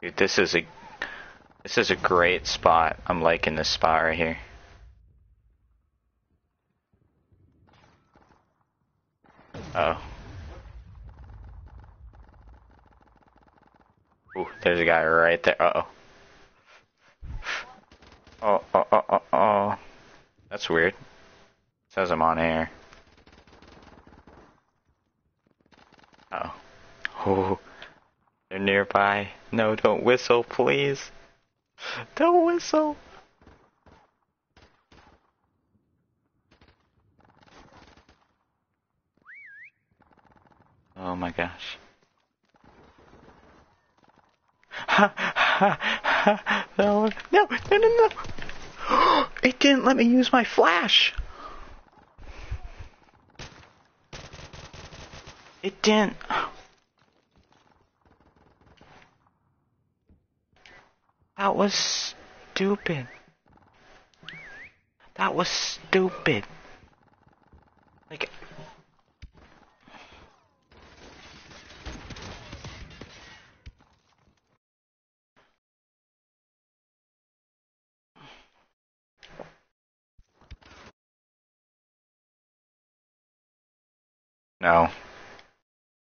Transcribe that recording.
Dude, this is a this is a great spot. I'm liking this spot right here. Oh. Ooh, there's a guy right there. Uh oh. Oh, oh, oh, oh, oh. That's weird. says I'm on air. Oh. Oh. They're nearby. No, don't whistle, please. Don't whistle. Oh my gosh. Ha ha ha no no no no It didn't let me use my flash. It didn't. That was stupid. That was stupid. Like No.